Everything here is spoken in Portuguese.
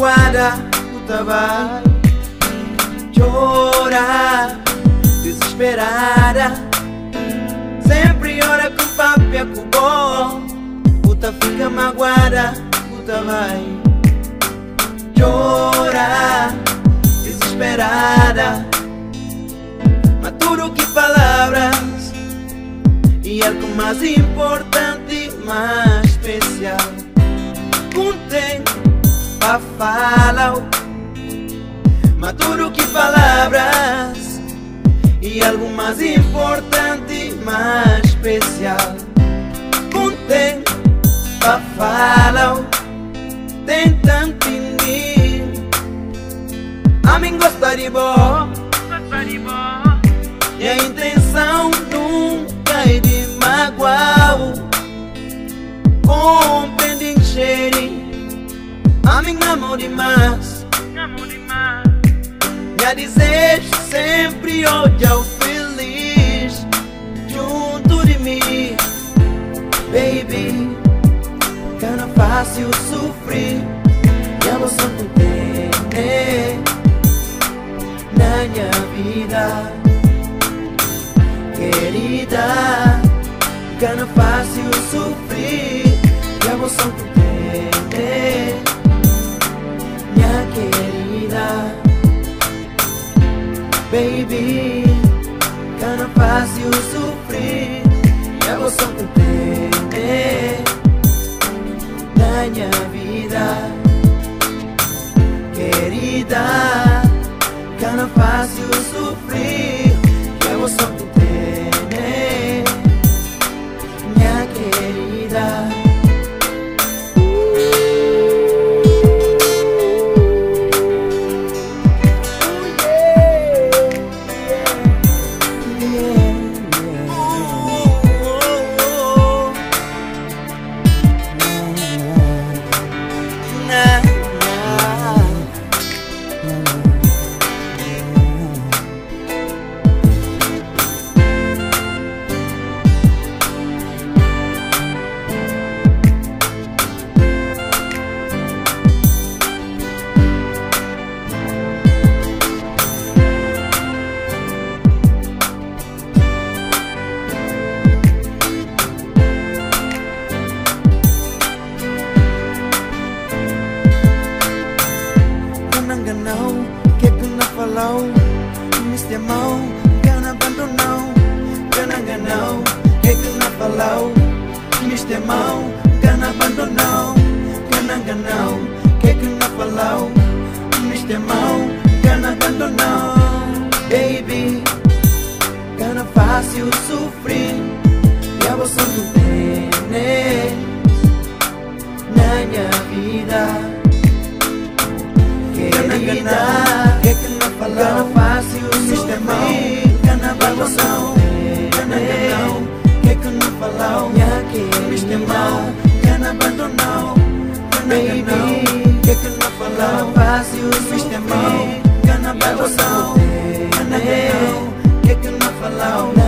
magoada, puta vai chorar, desesperada. Sempre ora com papo e com bom. Puta fica magoada, puta vai chorar, desesperada. Maturo que palavras e algo mais importante, mais pra falar. Maturo que palavras e algo mais importante, mais especial. Um tempo pra falar. Tentando entender. A mim gosta de bom. E a intenção A mim amo demais. E a desejo sempre hoje ao feliz junto de mim, baby. Que não fácil sofrer e a você entender na minha vida, querida. Que não fácil sofrer e a você entender, querida baby Que é fácil sofrer. E vou só entender Na minha vida. Querida Que é fácil sofrer. E eu vou só entender Ooh. Falaw Mr. Mau, gana abandonaw Ganang ganaw, que que na falaw Mr. Mau, se o sistema engana para você, O que é que que não falar